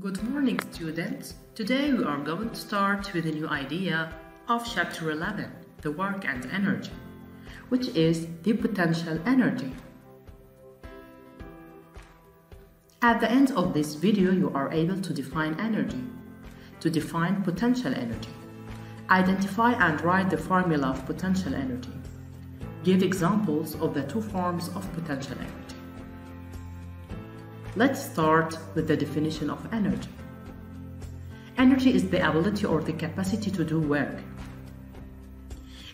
Good morning, students. Today we are going to start with a new idea of chapter 11, the work and energy, which is the potential energy. At the end of this video, you are able to define energy, to define potential energy, identify and write the formula of potential energy, give examples of the two forms of potential energy. Let's start with the definition of energy. Energy is the ability or the capacity to do work.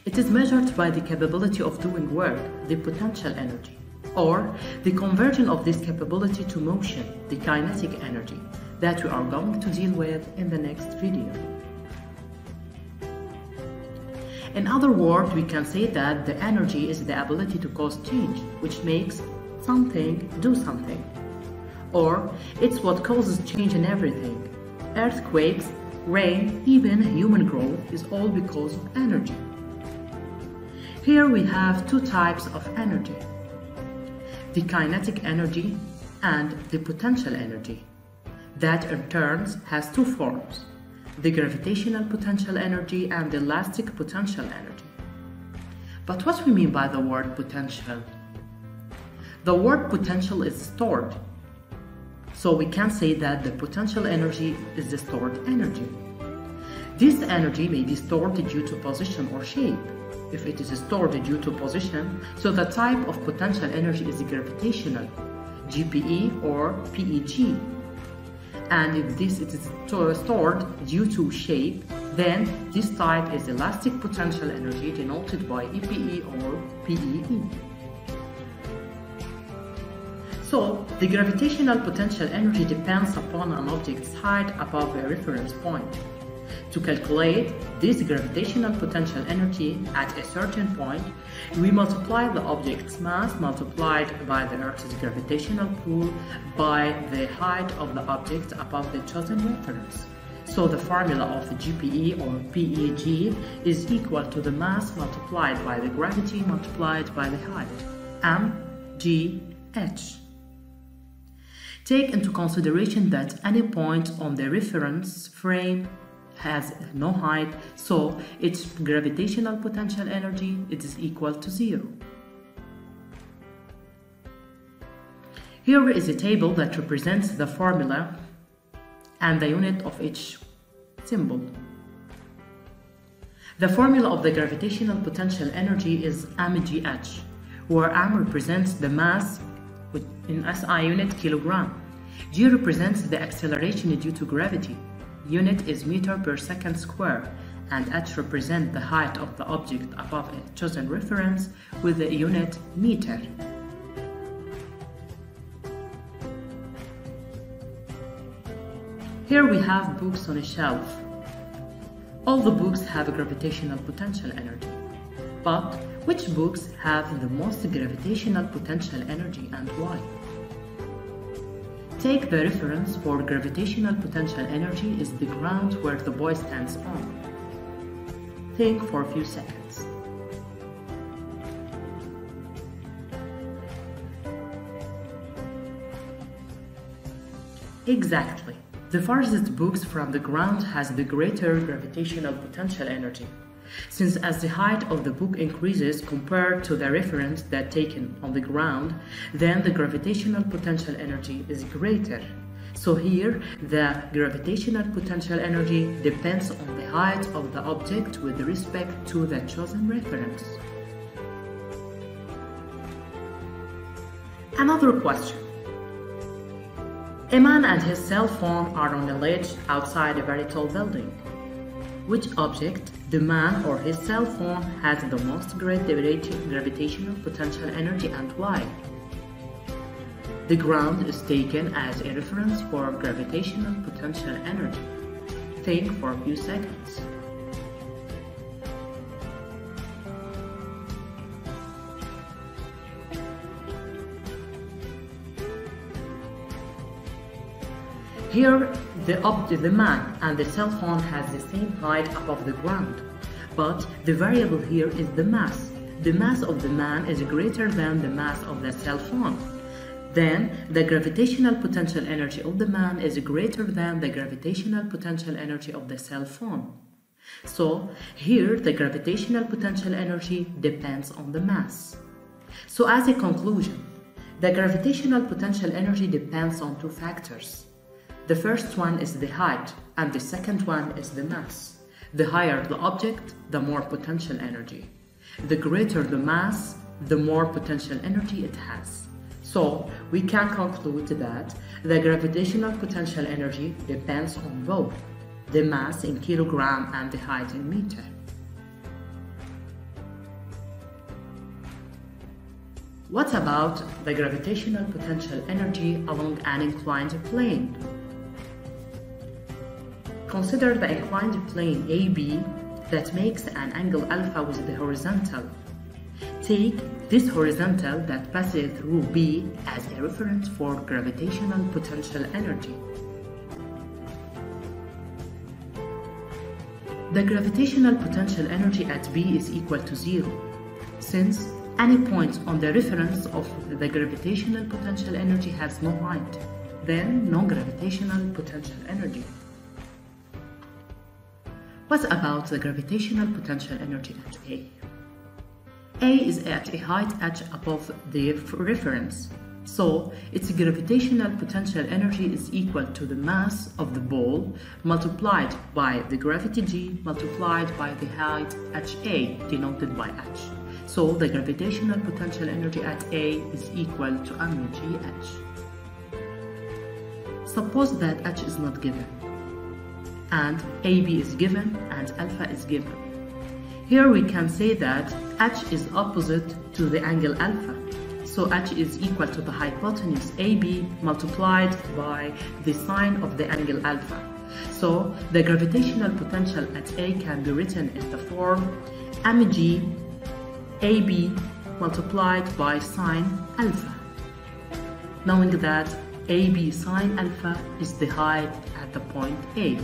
It is measured by the capability of doing work, the potential energy, or the conversion of this capability to motion, the kinetic energy, that we are going to deal with in the next video. In other words, we can say that the energy is the ability to cause change, which makes something do something or it's what causes change in everything. Earthquakes, rain, even human growth is all because of energy. Here we have two types of energy the kinetic energy and the potential energy. That in turns has two forms the gravitational potential energy and the elastic potential energy. But what we mean by the word potential? The word potential is stored so we can say that the potential energy is the stored energy. This energy may be stored due to position or shape. If it is stored due to position, so the type of potential energy is gravitational, GPE or PEG. And if this is stored due to shape, then this type is elastic potential energy denoted by EPE or PEE. So, the gravitational potential energy depends upon an object's height above a reference point. To calculate this gravitational potential energy at a certain point, we multiply the object's mass multiplied by the Earth's gravitational pull by the height of the object above the chosen reference. So the formula of GPE or PEG is equal to the mass multiplied by the gravity multiplied by the height, mgh. Take into consideration that any point on the reference frame has no height, so its gravitational potential energy is equal to zero. Here is a table that represents the formula and the unit of each symbol. The formula of the gravitational potential energy is mgh, where m represents the mass in SI unit kilogram. G represents the acceleration due to gravity. Unit is meter per second square and h represents the height of the object above a chosen reference with the unit meter. Here we have books on a shelf. All the books have a gravitational potential energy. But which books have the most gravitational potential energy and why? Take the reference for gravitational potential energy is the ground where the boy stands on. Think for a few seconds. Exactly. The farthest books from the ground has the greater gravitational potential energy since as the height of the book increases compared to the reference that taken on the ground, then the gravitational potential energy is greater. So here, the gravitational potential energy depends on the height of the object with respect to the chosen reference. Another question. A man and his cell phone are on a ledge outside a very tall building. Which object, the man or his cell phone, has the most great gravitational potential energy and why? The ground is taken as a reference for gravitational potential energy. Think for a few seconds. Here, the object, the man and the cell phone has the same height above the ground, but the variable here is the mass. The mass of the man is greater than the mass of the cell phone. then the gravitational potential energy of the man is greater than the gravitational potential energy of the cell phone. So here the gravitational potential energy depends on the mass. So as a conclusion, the gravitational potential energy depends on two factors. The first one is the height and the second one is the mass. The higher the object, the more potential energy. The greater the mass, the more potential energy it has. So we can conclude that the gravitational potential energy depends on both the mass in kilogram and the height in meter. What about the gravitational potential energy along an inclined plane? Consider the inclined plane AB that makes an angle alpha with the horizontal. Take this horizontal that passes through B as a reference for gravitational potential energy. The gravitational potential energy at B is equal to zero, since any point on the reference of the gravitational potential energy has no height, then no gravitational potential energy. What about the gravitational potential energy at A? A is at a height h above the reference, so its gravitational potential energy is equal to the mass of the ball multiplied by the gravity g multiplied by the height ha denoted by h. So the gravitational potential energy at A is equal to mgh. Suppose that h is not given, and AB is given and alpha is given. Here we can say that h is opposite to the angle alpha. So h is equal to the hypotenuse AB multiplied by the sine of the angle alpha. So the gravitational potential at A can be written in the form mg AB multiplied by sine alpha. Knowing that AB sine alpha is the height at the point A.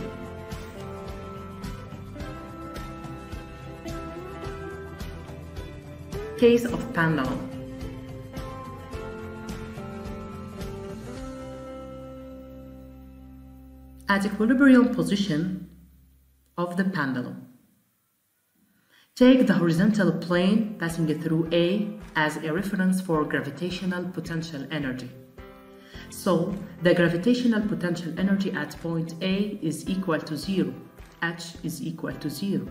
Case of pendulum. At equilibrium position of the pendulum. Take the horizontal plane passing through A as a reference for gravitational potential energy. So, the gravitational potential energy at point A is equal to zero. H is equal to zero.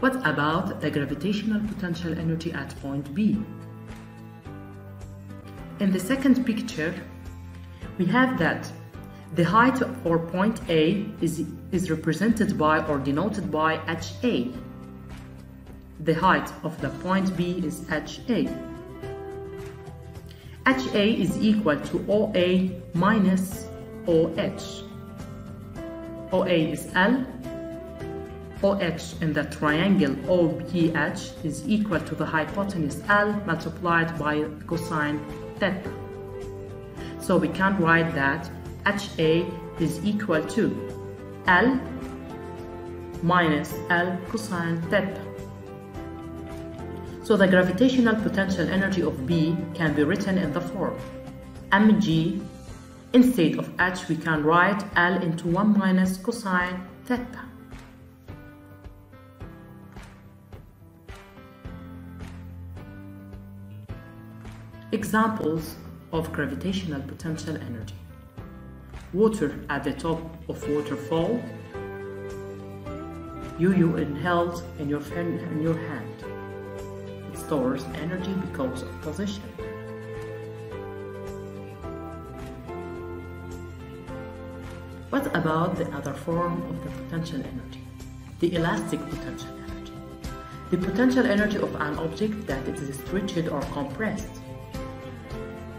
What about the gravitational potential energy at point B? In the second picture, we have that the height for point A is, is represented by or denoted by HA. The height of the point B is HA. HA is equal to OA minus OH. OA is L OH in the triangle OPH is equal to the hypotenuse L multiplied by cosine theta. So we can write that HA is equal to L minus L cosine theta. So the gravitational potential energy of B can be written in the form mg instead of h we can write L into 1 minus cosine theta. Examples of gravitational potential energy. Water at the top of waterfall. You, you in your, in your hand. It stores energy because of position. What about the other form of the potential energy? The elastic potential energy. The potential energy of an object that is stretched or compressed.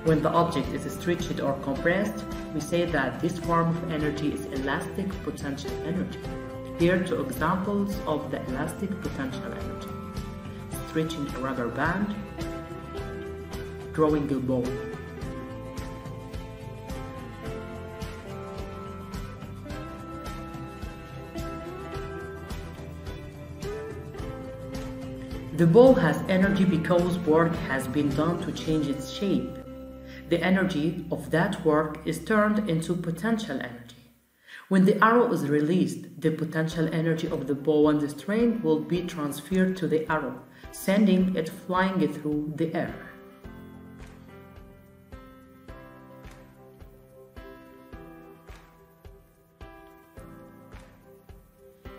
When the object is stretched or compressed, we say that this form of energy is elastic potential energy. Here are two examples of the elastic potential energy. Stretching a rubber band, drawing a ball. The ball has energy because work has been done to change its shape. The energy of that work is turned into potential energy. When the arrow is released, the potential energy of the bow and the string will be transferred to the arrow, sending it flying through the air.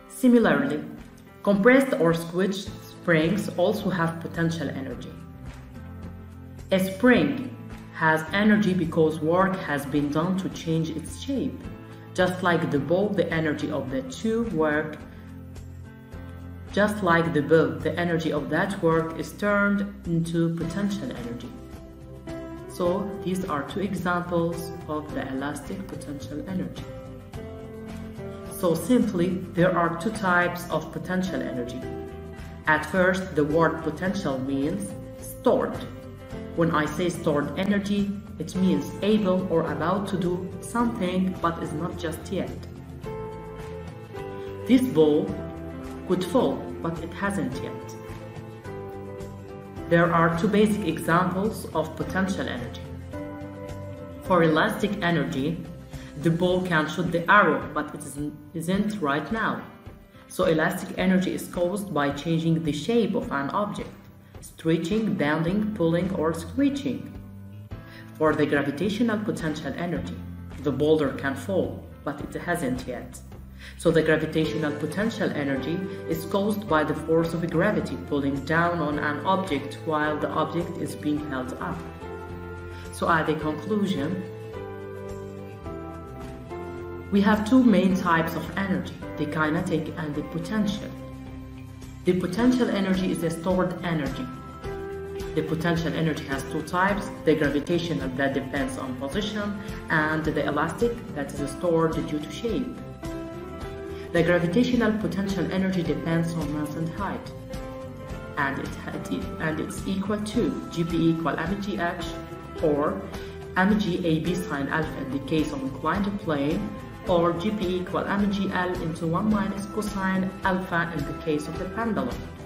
Similarly, compressed or squished springs also have potential energy. A spring has energy because work has been done to change its shape. Just like the bow, the energy of the two work just like the bow, the energy of that work is turned into potential energy. So these are two examples of the elastic potential energy. So simply, there are two types of potential energy. At first, the word potential means stored. When I say stored energy, it means able or about to do something but is not just yet. This ball could fall, but it hasn't yet. There are two basic examples of potential energy. For elastic energy, the ball can shoot the arrow, but it isn't right now. So elastic energy is caused by changing the shape of an object, stretching, bending, pulling, or squeezing. For the gravitational potential energy, the boulder can fall, but it hasn't yet. So the gravitational potential energy is caused by the force of gravity pulling down on an object while the object is being held up. So at the conclusion, we have two main types of energy, the kinetic and the potential. The potential energy is a stored energy. The potential energy has two types, the gravitational that depends on position and the elastic that is stored due to shape. The gravitational potential energy depends on mass and height and, it, and it's equal to Gp equal mgh or mg ab sine alpha in the case of inclined plane or Gp equal mgl into 1 minus cosine alpha in the case of the pendulum.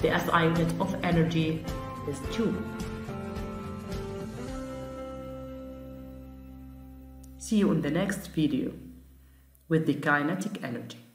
The SI unit of energy is joule. See you in the next video with the kinetic energy.